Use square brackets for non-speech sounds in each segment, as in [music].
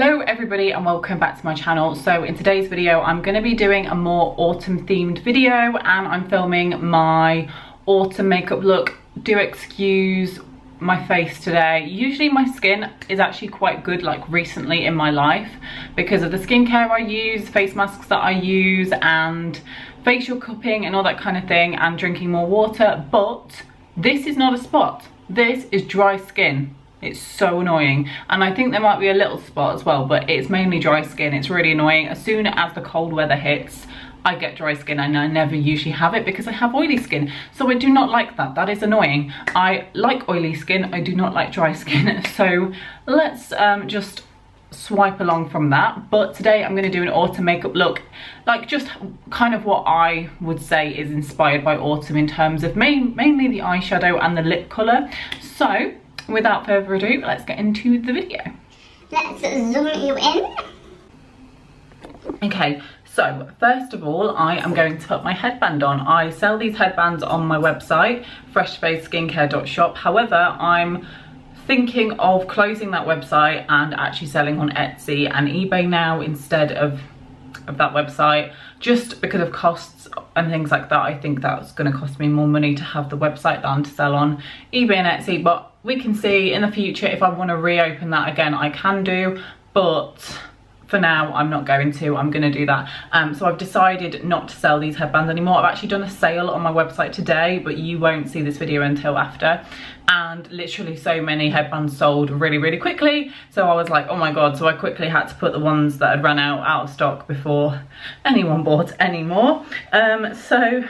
Hello everybody and welcome back to my channel. So in today's video I'm going to be doing a more autumn themed video and I'm filming my autumn makeup look. Do excuse my face today. Usually my skin is actually quite good like recently in my life because of the skincare I use, face masks that I use and facial cupping and all that kind of thing and drinking more water but this is not a spot. This is dry skin it's so annoying. And I think there might be a little spot as well, but it's mainly dry skin. It's really annoying. As soon as the cold weather hits, I get dry skin and I never usually have it because I have oily skin. So I do not like that. That is annoying. I like oily skin. I do not like dry [laughs] skin. So let's um, just swipe along from that but today I'm going to do an autumn makeup look like just kind of what I would say is inspired by autumn in terms of main, mainly the eyeshadow and the lip colour so without further ado, let's get into the video. Let's zoom you in. Okay, so first of all, I am going to put my headband on. I sell these headbands on my website, freshfaceskincare.shop. However, I'm thinking of closing that website and actually selling on Etsy and eBay now instead of, of that website just because of costs and things like that. I think that's going to cost me more money to have the website than to sell on eBay and Etsy. But we can see in the future if I want to reopen that again, I can do. But for now I'm not going to I'm going to do that. Um, so I've decided not to sell these headbands anymore. I've actually done a sale on my website today but you won't see this video until after. And literally so many headbands sold really really quickly. So I was like oh my god so I quickly had to put the ones that had run out out of stock before anyone bought any more um, so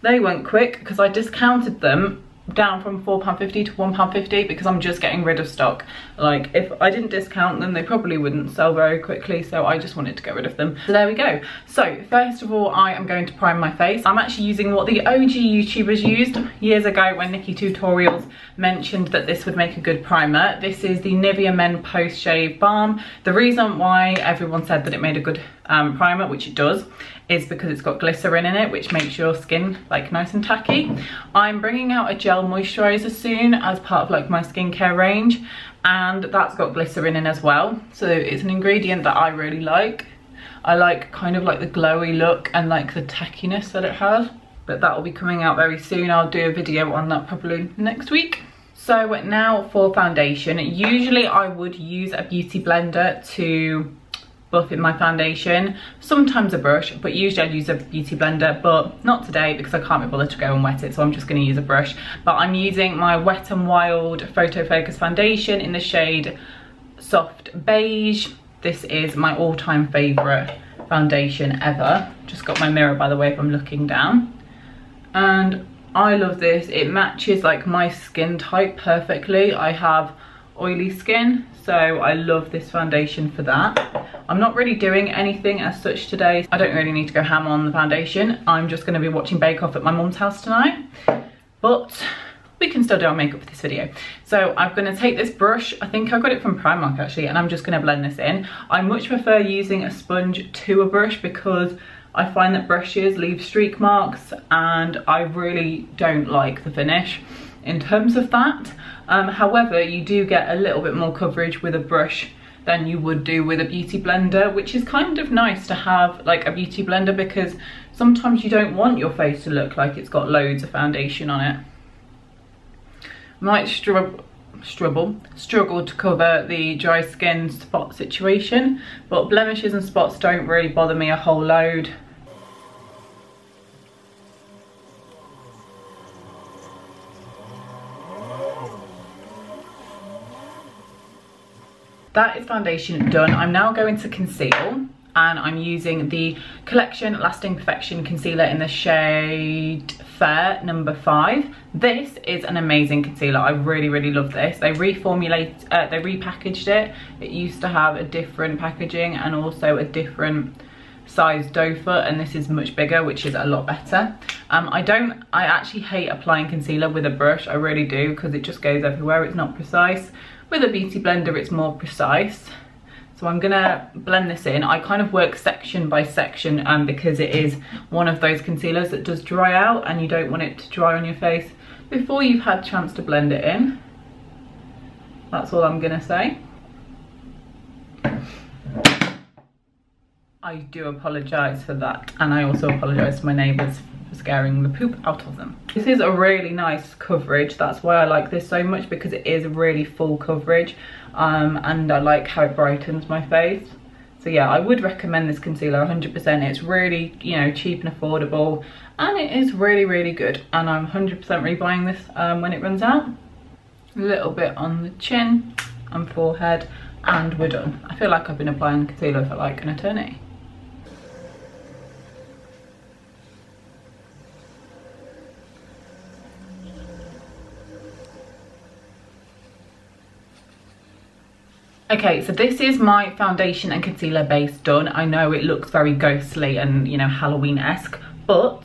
they went quick because I discounted them down from £4.50 to £1.50 because I'm just getting rid of stock. Like if I didn't discount them, they probably wouldn't sell very quickly. So I just wanted to get rid of them. So there we go. So first of all, I am going to prime my face. I'm actually using what the OG YouTubers used years ago when NikkieTutorials mentioned that this would make a good primer. This is the Nivea Men Post Shave Balm. The reason why everyone said that it made a good um, primer, which it does, is because it's got glycerin in it, which makes your skin like nice and tacky. I'm bringing out a gel moisturizer soon as part of like my skincare range, and that's got glycerin in as well. So it's an ingredient that I really like. I like kind of like the glowy look and like the tackiness that it has, but that will be coming out very soon. I'll do a video on that probably next week. So now for foundation, usually I would use a beauty blender to buff in my foundation. Sometimes a brush but usually i use a beauty blender but not today because i can't be bothered to go and wet it so i'm just going to use a brush. But i'm using my wet and wild photo focus foundation in the shade soft beige. This is my all-time favorite foundation ever. Just got my mirror by the way if i'm looking down. And i love this. It matches like my skin type perfectly. I have oily skin so I love this foundation for that. I'm not really doing anything as such today. I don't really need to go ham on the foundation. I'm just going to be watching Bake Off at my mum's house tonight. But we can still do our makeup for this video. So I'm going to take this brush, I think I got it from Primark actually, and I'm just going to blend this in. I much prefer using a sponge to a brush because I find that brushes leave streak marks and I really don't like the finish in terms of that. Um, however, you do get a little bit more coverage with a brush than you would do with a beauty blender, which is kind of nice to have like a beauty blender because sometimes you don't want your face to look like it's got loads of foundation on it. Might struggle struggle struggle to cover the dry skin spot situation but blemishes and spots don't really bother me a whole load that is foundation done. I'm now going to conceal and I'm using the Collection Lasting Perfection Concealer in the shade Fair number five. This is an amazing concealer. I really, really love this. They reformulate, uh, they repackaged it. It used to have a different packaging and also a different size doe foot and this is much bigger which is a lot better um, i don't i actually hate applying concealer with a brush i really do because it just goes everywhere it's not precise with a beauty blender, it's more precise. So I'm gonna blend this in. I kind of work section by section um, because it is one of those concealers that does dry out and you don't want it to dry on your face before you've had chance to blend it in. That's all I'm gonna say. I do apologise for that and I also apologise to my neighbours for scaring the poop out of them. This is a really nice coverage, that's why I like this so much because it is a really full coverage um, and I like how it brightens my face. So yeah, I would recommend this concealer 100%. It's really, you know, cheap and affordable and it is really, really good. And I'm 100% rebuying this um, when it runs out. A little bit on the chin and forehead and we're done. I feel like I've been applying concealer for like an eternity. Okay, so this is my foundation and concealer base done. I know it looks very ghostly and, you know, Halloween-esque, but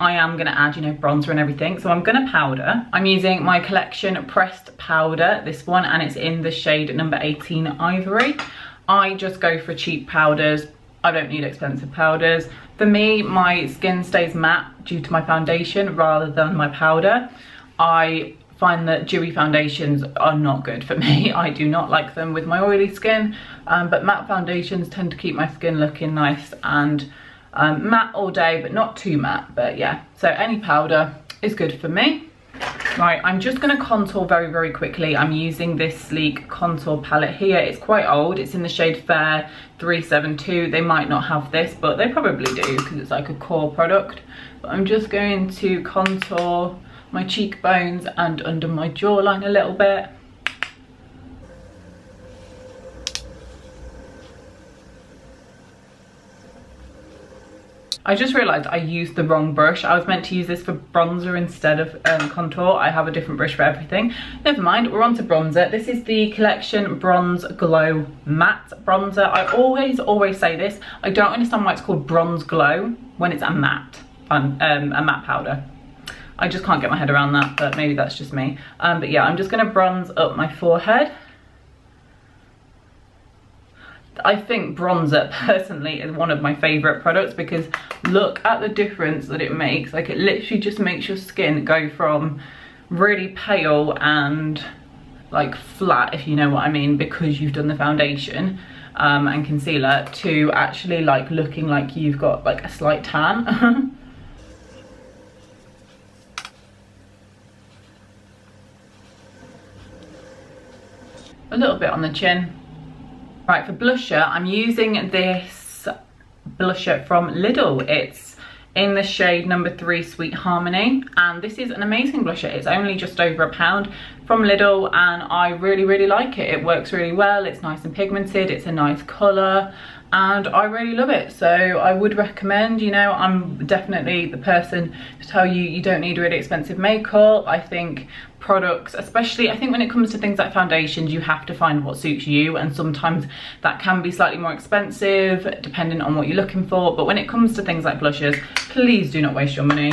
I am gonna add, you know, bronzer and everything. So I'm gonna powder. I'm using my Collection Pressed Powder, this one, and it's in the shade number 18 Ivory. I just go for cheap powders. I don't need expensive powders. For me, my skin stays matte due to my foundation rather than my powder. I find that dewy foundations are not good for me. [laughs] I do not like them with my oily skin, um, but matte foundations tend to keep my skin looking nice and um, matte all day, but not too matte, but yeah. So any powder is good for me. Right, I'm just gonna contour very, very quickly. I'm using this Sleek contour palette here. It's quite old, it's in the shade Fair 372. They might not have this, but they probably do because it's like a core product. But I'm just going to contour my cheekbones and under my jawline a little bit. I just realised I used the wrong brush. I was meant to use this for bronzer instead of um, contour. I have a different brush for everything. Never mind, we're on to bronzer. This is the Collection Bronze Glow Matte Bronzer. I always, always say this. I don't understand why it's called Bronze Glow when it's a matte, um, a matte powder. I just can't get my head around that, but maybe that's just me. Um, but yeah, I'm just gonna bronze up my forehead. I think bronzer [laughs] personally is one of my favorite products because look at the difference that it makes. Like it literally just makes your skin go from really pale and like flat, if you know what I mean, because you've done the foundation um, and concealer to actually like looking like you've got like a slight tan. [laughs] a little bit on the chin. Right, for blusher, I'm using this blusher from Lidl. It's in the shade number three, Sweet Harmony. And this is an amazing blusher. It's only just over a pound from Lidl and I really, really like it. It works really well. It's nice and pigmented. It's a nice color and I really love it. So I would recommend, you know, I'm definitely the person to tell you you don't need really expensive makeup. I think products, especially I think when it comes to things like foundations, you have to find what suits you and sometimes that can be slightly more expensive depending on what you're looking for. But when it comes to things like blushes, please do not waste your money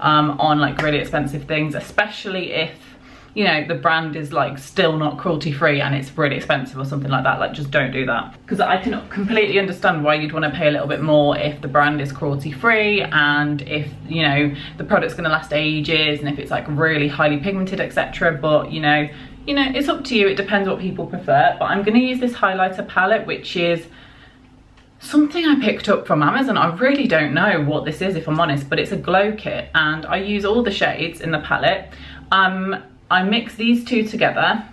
um, on like really expensive things, especially if you know, the brand is like still not cruelty free and it's really expensive or something like that, like just don't do that. Because I can completely understand why you'd want to pay a little bit more if the brand is cruelty free and if, you know, the product's going to last ages and if it's like really highly pigmented, etc. But, you know, you know, it's up to you. It depends what people prefer. But I'm going to use this highlighter palette, which is something I picked up from Amazon. I really don't know what this is if I'm honest, but it's a glow kit and I use all the shades in the palette. Um, I mix these two together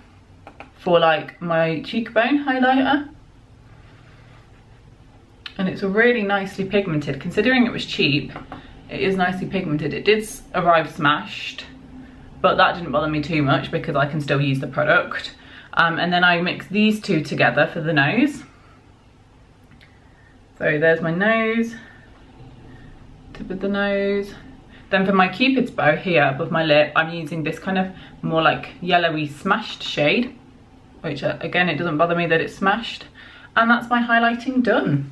for like my cheekbone highlighter. And it's really nicely pigmented. Considering it was cheap, it is nicely pigmented. It did arrive smashed, but that didn't bother me too much because I can still use the product. Um, and then I mix these two together for the nose. So there's my nose, tip of the nose, then for my cupid's bow here above my lip, I'm using this kind of more like yellowy smashed shade, which uh, again, it doesn't bother me that it's smashed. And that's my highlighting done.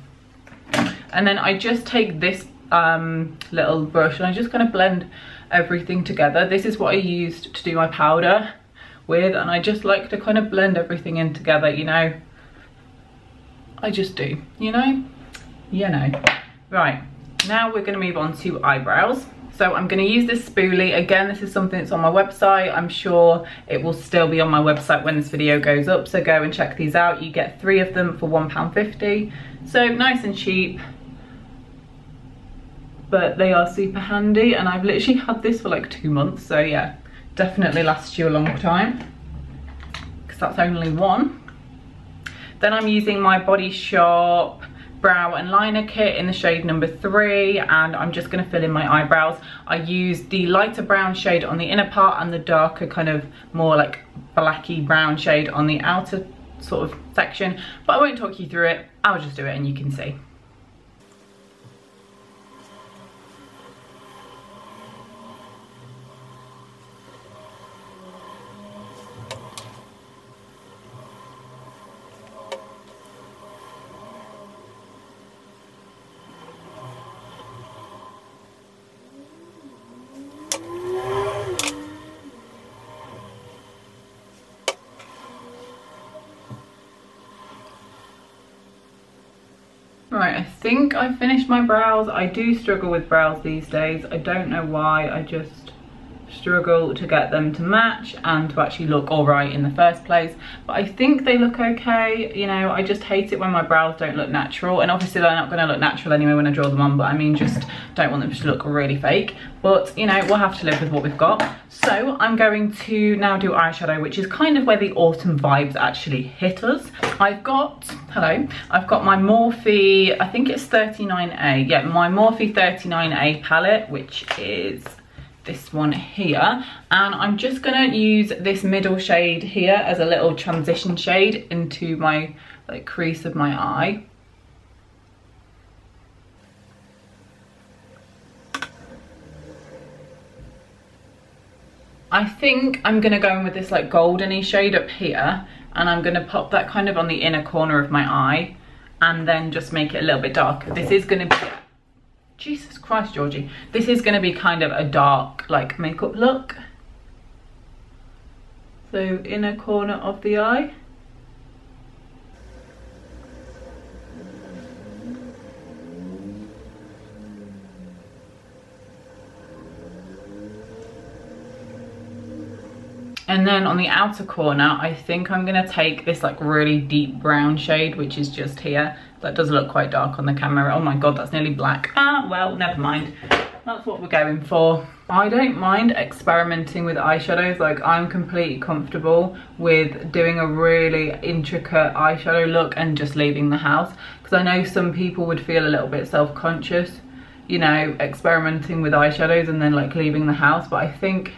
And then I just take this um, little brush and I just kind of blend everything together. This is what I used to do my powder with and I just like to kind of blend everything in together, you know. I just do, you know? You know. Right, now we're gonna move on to eyebrows. So I'm going to use this spoolie. Again, this is something that's on my website. I'm sure it will still be on my website when this video goes up. So go and check these out. You get three of them for £1.50. So nice and cheap. But they are super handy and I've literally had this for like two months. So yeah, definitely lasts you a long time. Because that's only one. Then I'm using my Body Shop brow and liner kit in the shade number three and I'm just going to fill in my eyebrows. I used the lighter brown shade on the inner part and the darker kind of more like blacky brown shade on the outer sort of section but I won't talk you through it, I'll just do it and you can see. Right, I think I've finished my brows. I do struggle with brows these days. I don't know why, I just struggle to get them to match and to actually look all right in the first place. But I think they look okay you know I just hate it when my brows don't look natural and obviously they're not going to look natural anyway when I draw them on but I mean just don't want them to look really fake. But you know we'll have to live with what we've got. So I'm going to now do eyeshadow which is kind of where the autumn vibes actually hit us. I've got hello I've got my Morphe I think it's 39A yeah my Morphe 39A palette which is this one here and I'm just gonna use this middle shade here as a little transition shade into my like crease of my eye I think I'm gonna go in with this like goldeny shade up here and I'm gonna pop that kind of on the inner corner of my eye and then just make it a little bit darker. This is gonna be Jesus Christ, Georgie. This is going to be kind of a dark, like, makeup look. So, inner corner of the eye. And then on the outer corner, I think I'm gonna take this like really deep brown shade, which is just here. That does look quite dark on the camera. Oh my God, that's nearly black. Ah, well, never mind. That's what we're going for. I don't mind experimenting with eyeshadows. Like I'm completely comfortable with doing a really intricate eyeshadow look and just leaving the house. Because I know some people would feel a little bit self-conscious, you know, experimenting with eyeshadows and then like leaving the house. But I think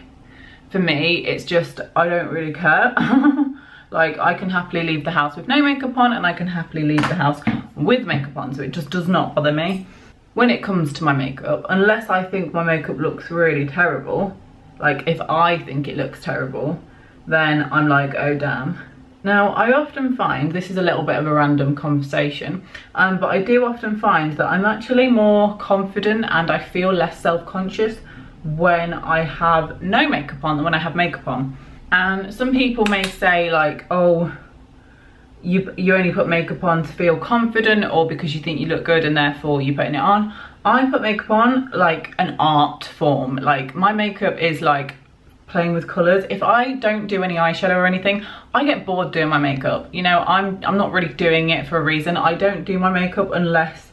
for me, it's just, I don't really care. [laughs] like I can happily leave the house with no makeup on and I can happily leave the house with makeup on. So it just does not bother me. When it comes to my makeup, unless I think my makeup looks really terrible, like if I think it looks terrible, then I'm like, oh damn. Now, I often find, this is a little bit of a random conversation, um, but I do often find that I'm actually more confident and I feel less self-conscious when I have no makeup on than when I have makeup on. And some people may say like, oh, you, you only put makeup on to feel confident or because you think you look good and therefore you're putting it on. I put makeup on like an art form. Like my makeup is like playing with colours. If I don't do any eyeshadow or anything, I get bored doing my makeup. You know, I'm, I'm not really doing it for a reason. I don't do my makeup unless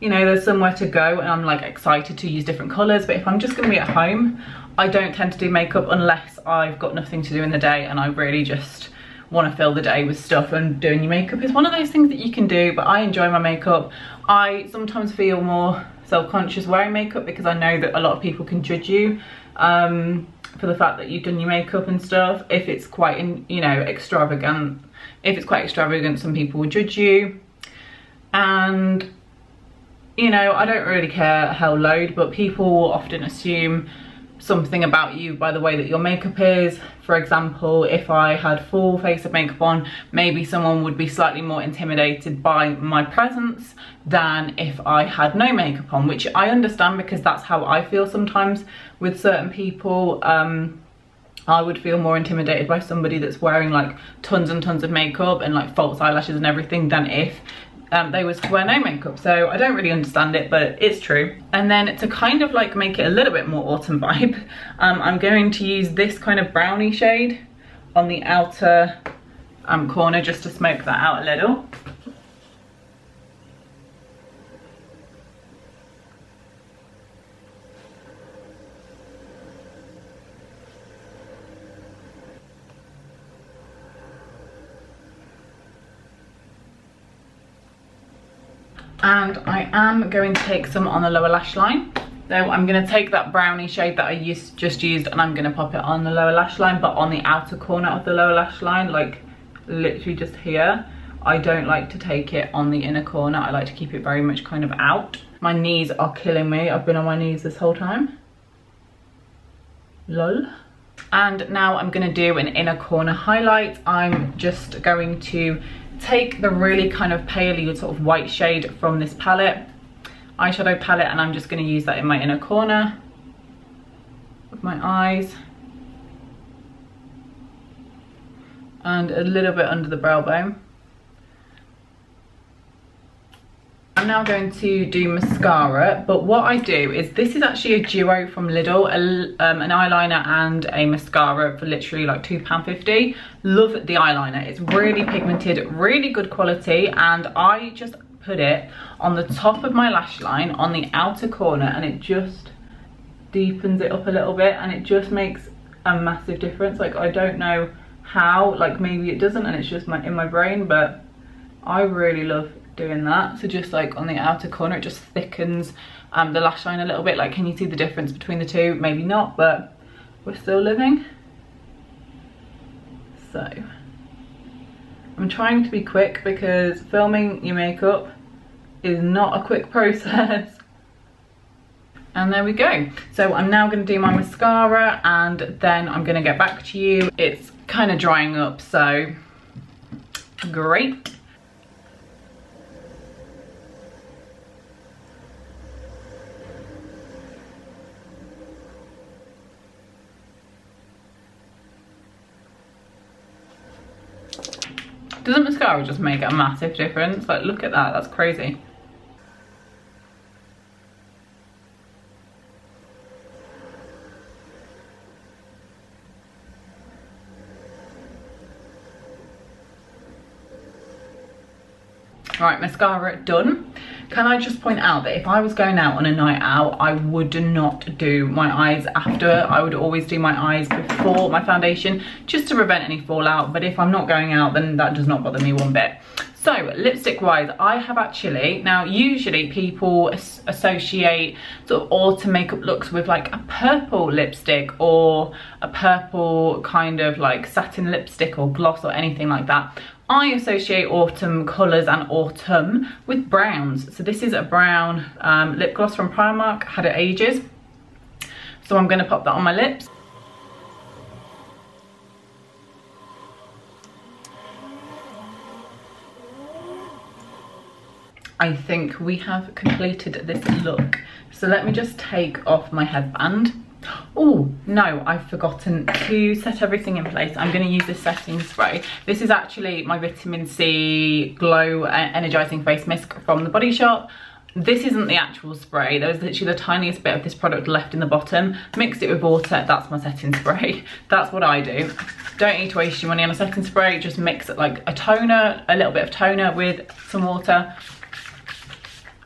you know, there's somewhere to go and I'm like excited to use different colours. But if I'm just gonna be at home, I don't tend to do makeup unless I've got nothing to do in the day and I really just want to fill the day with stuff and doing your makeup is one of those things that you can do but I enjoy my makeup. I sometimes feel more self-conscious wearing makeup because I know that a lot of people can judge you um, for the fact that you've done your makeup and stuff. If it's quite in, you know extravagant if it's quite extravagant some people will judge you. And you know, I don't really care how load, but people often assume something about you by the way that your makeup is. For example, if I had full face of makeup on, maybe someone would be slightly more intimidated by my presence than if I had no makeup on, which I understand because that's how I feel sometimes with certain people. Um, I would feel more intimidated by somebody that's wearing like tons and tons of makeup and like false eyelashes and everything than if um, they was to wear no makeup. So I don't really understand it, but it's true. And then to kind of like make it a little bit more autumn [laughs] vibe, um, I'm going to use this kind of brownie shade on the outer um, corner just to smoke that out a little. And I am going to take some on the lower lash line. So I'm going to take that brownie shade that I used, just used and I'm going to pop it on the lower lash line, but on the outer corner of the lower lash line, like literally just here. I don't like to take it on the inner corner. I like to keep it very much kind of out. My knees are killing me. I've been on my knees this whole time. Lol. And now I'm going to do an inner corner highlight. I'm just going to take the really kind of paley sort of white shade from this palette, eyeshadow palette, and I'm just going to use that in my inner corner of my eyes. And a little bit under the brow bone. I'm now going to do mascara, but what I do is, this is actually a duo from Lidl, a, um, an eyeliner and a mascara for literally like £2.50. Love the eyeliner, it's really pigmented, really good quality, and I just put it on the top of my lash line, on the outer corner, and it just deepens it up a little bit, and it just makes a massive difference. Like, I don't know how, like maybe it doesn't, and it's just my in my brain, but I really love doing that. So just like on the outer corner, it just thickens um, the lash line a little bit. Like, can you see the difference between the two? Maybe not, but we're still living. So, I'm trying to be quick because filming your makeup is not a quick [laughs] process. And there we go. So I'm now gonna do my mascara and then I'm gonna get back to you. It's kind of drying up, so great. Doesn't mascara just make a massive difference? Like, look at that, that's crazy. Right, mascara done. Can I just point out that if I was going out on a night out, I would not do my eyes after. I would always do my eyes before my foundation, just to prevent any fallout. But if I'm not going out, then that does not bother me one bit. So lipstick wise, I have actually, now usually people associate sort of autumn makeup looks with like a purple lipstick or a purple kind of like satin lipstick or gloss or anything like that. I associate autumn colours and autumn with browns. So this is a brown um, lip gloss from Primark, had it ages. So I'm gonna pop that on my lips. I think we have completed this look. So let me just take off my headband. Oh, no, I've forgotten to set everything in place. I'm going to use this setting spray. This is actually my vitamin C Glow Energizing Face Mist from the Body Shop. This isn't the actual spray. There was literally the tiniest bit of this product left in the bottom. Mixed it with water. That's my setting spray. [laughs] That's what I do. Don't need to waste your money on a setting spray. Just mix it like a toner, a little bit of toner with some water.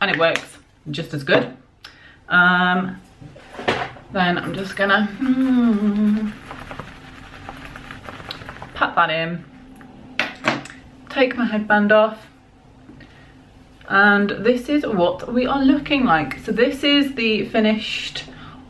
And it works just as good. Um, then I'm just gonna hmm, pat that in, take my headband off, and this is what we are looking like. So this is the finished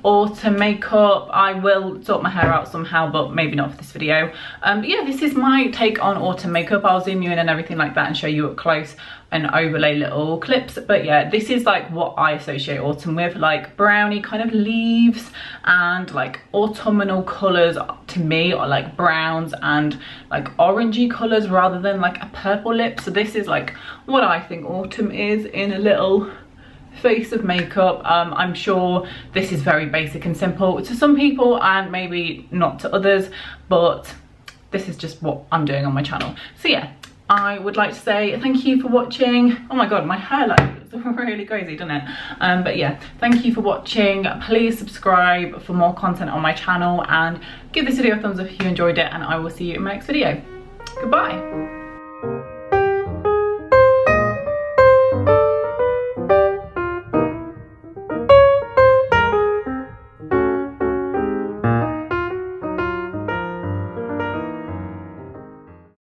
autumn makeup. I will sort my hair out somehow, but maybe not for this video. Um, but yeah, this is my take on autumn makeup. I'll zoom you in and everything like that and show you up close and overlay little clips but yeah this is like what I associate autumn with like brownie kind of leaves and like autumnal colors to me are like browns and like orangey colors rather than like a purple lip so this is like what I think autumn is in a little face of makeup um, i'm sure this is very basic and simple to some people and maybe not to others but this is just what i'm doing on my channel so yeah I would like to say thank you for watching. Oh my god, my hair like looks [laughs] really crazy, doesn't it? Um, but yeah, thank you for watching. Please subscribe for more content on my channel and give this video a thumbs up if you enjoyed it and I will see you in my next video. Goodbye.